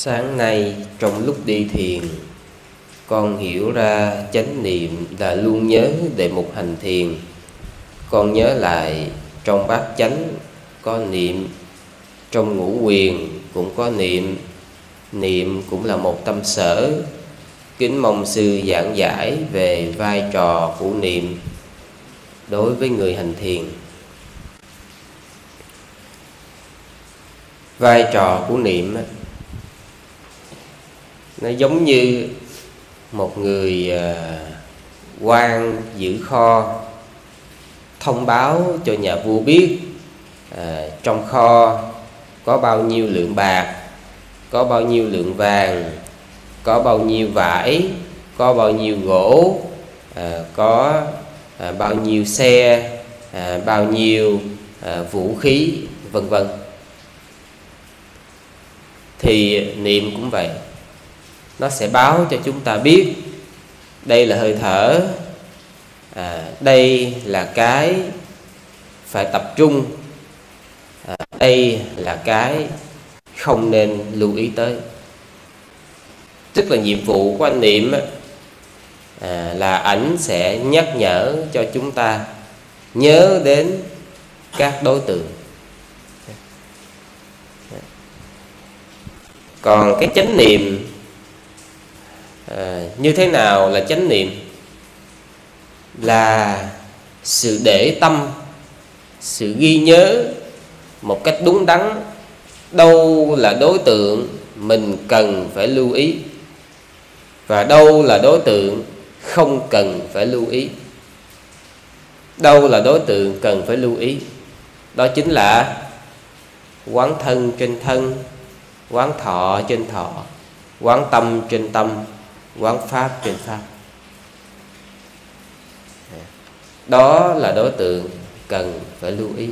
Sáng nay, trong lúc đi thiền, Con hiểu ra chánh niệm là luôn nhớ đề mục hành thiền. Con nhớ lại, trong bát chánh có niệm, Trong ngũ quyền cũng có niệm. Niệm cũng là một tâm sở. Kính mong sư giảng giải về vai trò của niệm Đối với người hành thiền. Vai trò của niệm nó giống như một người à, quan giữ kho thông báo cho nhà vua biết à, trong kho có bao nhiêu lượng bạc có bao nhiêu lượng vàng có bao nhiêu vải có bao nhiêu gỗ à, có à, bao nhiêu xe à, bao nhiêu à, vũ khí vân vân. Thì niệm cũng vậy nó sẽ báo cho chúng ta biết đây là hơi thở à, đây là cái phải tập trung à, đây là cái không nên lưu ý tới. Tức là nhiệm vụ của anh niệm à, là ảnh sẽ nhắc nhở cho chúng ta nhớ đến các đối tượng. Còn cái chánh niệm à, như thế nào là chánh niệm? Là sự để tâm sự ghi nhớ một cách đúng đắn đâu là đối tượng mình cần phải lưu ý và đâu là đối tượng không cần phải lưu ý. Đâu là đối tượng cần phải lưu ý? Đó chính là quán thân trên thân quán thọ trên thọ quán tâm trên tâm quán pháp trên pháp. Đó là đối tượng cần phải lưu ý.